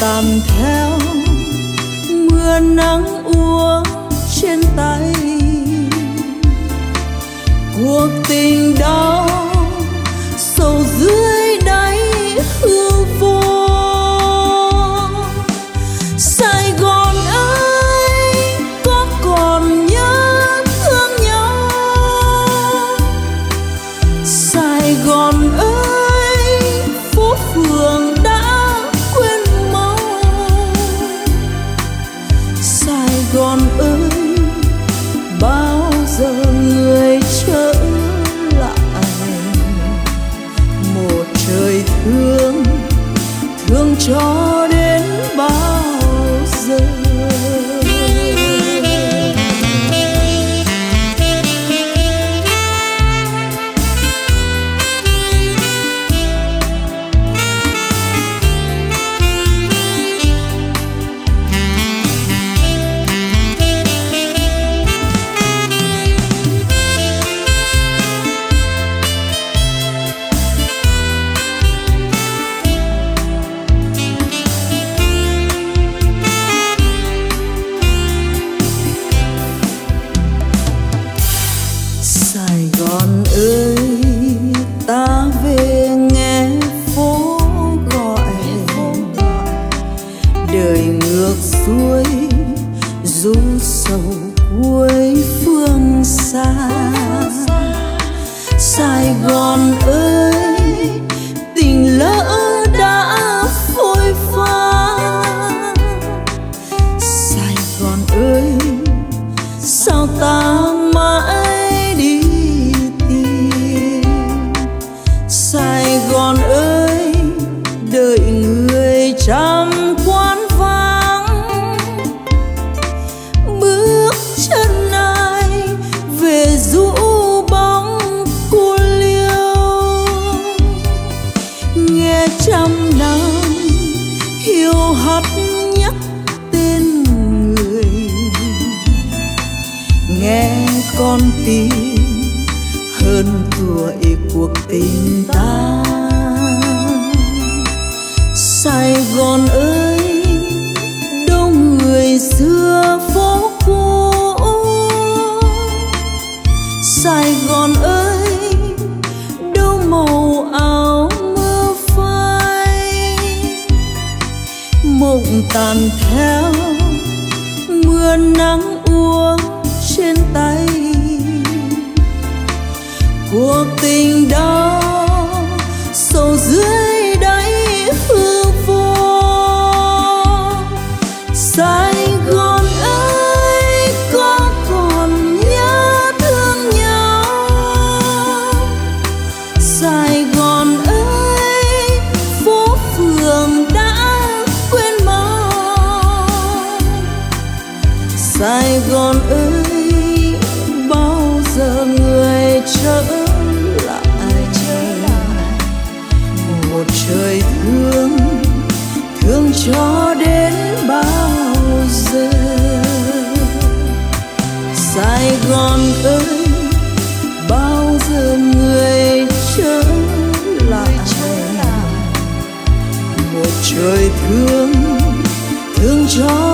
tàn theo. Mưa nắng úa trên tay. Cuộc tình đau 多 Sài Gòn. gòn ơi, đông người xưa phố cũ. Sài gòn ơi, đâu màu áo mưa phai. Mộng tàn theo, mưa nắng úa đời thương thương cho